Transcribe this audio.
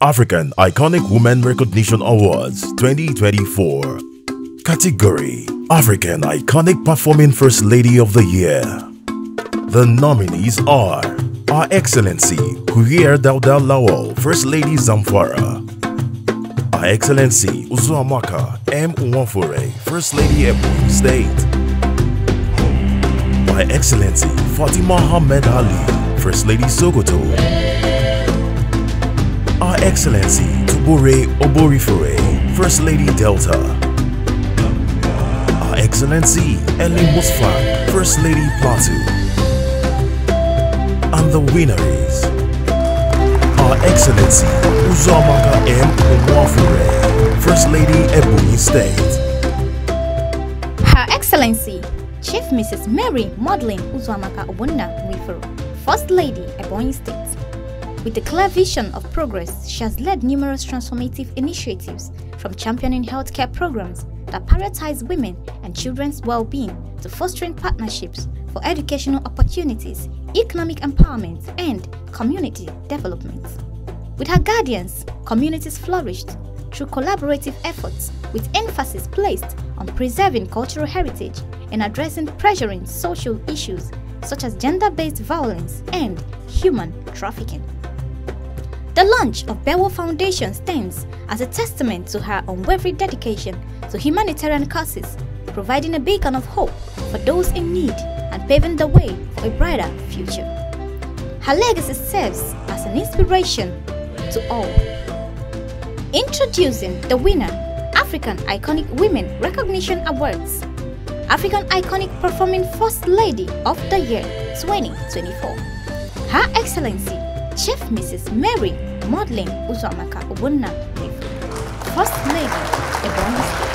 African Iconic Women Recognition Awards 2024 Category African Iconic Performing First Lady of the Year. The nominees are Our Excellency Huriyya Dauda Lawal First Lady Zamfara. Our Excellency Uzoamaka M. Nwifuru First Lady Ebonyi State. Our Excellency Fatima Ahmed Ali First Lady Sokoto Excellency Tobore Oborevwori, First Lady Delta. Our Excellency Eli Musfak, First Lady Plateau. And the winner is Our Excellency Uzoamaka M. Nwifuru, First Lady Ebonyi State. Her Excellency Chief Mrs. Mary Maudline Uzoamaka Ogbonna Nwifuru, First Lady Ebonyi State. With a clear vision of progress, she has led numerous transformative initiatives from championing healthcare programs that prioritize women and children's well-being to fostering partnerships for educational opportunities, economic empowerment, and community development. With her guardians, communities flourished through collaborative efforts with emphasis placed on preserving cultural heritage and addressing pressuring social issues such as gender-based violence and human trafficking. The launch of Bewo Foundation stands as a testament to her unwavering dedication to humanitarian causes, providing a beacon of hope for those in need and paving the way for a brighter future. Her legacy serves as an inspiration to all. Introducing the winner, African Iconic Women Recognition Awards, African Iconic Performing First Lady of the Year 2024. Her Excellency Chief Mrs. Mary Maudline Uzoamaka Ogbonna First Lady Ebonyi.